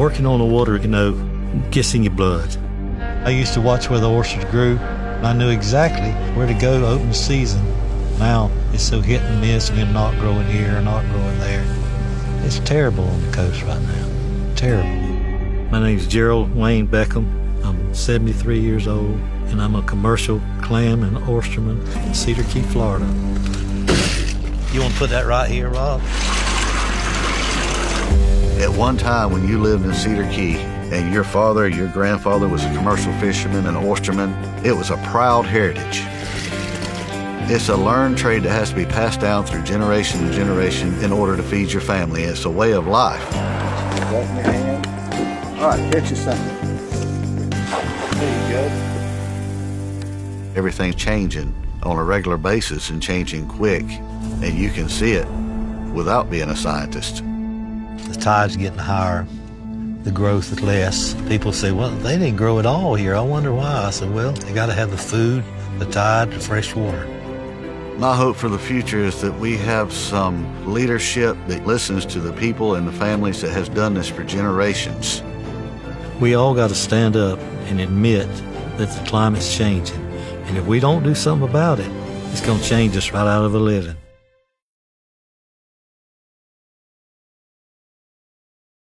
Working on the water, you know, gets your blood. I used to watch where the oysters grew, and I knew exactly where to go open season. Now it's so hit and miss, and them not growing here, not growing there. It's terrible on the coast right now. Terrible. My name's Gerald Wayne Beckham. I'm 73 years old, and I'm a commercial clam and oysterman in Cedar Key, Florida. You want to put that right here, Rob? At one time, when you lived in Cedar Key, and your father, your grandfather was a commercial fisherman and oysterman, it was a proud heritage. It's a learned trade that has to be passed down through generation to generation in order to feed your family. It's a way of life. That in your hand. All right, catch you something. There you go. Everything's changing on a regular basis and changing quick, and you can see it without being a scientist. The tide's getting higher, the growth is less. People say, well, they didn't grow at all here. I wonder why. I said, well, they got to have the food, the tide, the fresh water. My hope for the future is that we have some leadership that listens to the people and the families that has done this for generations. We all got to stand up and admit that the climate's changing. And if we don't do something about it, it's going to change us right out of a living.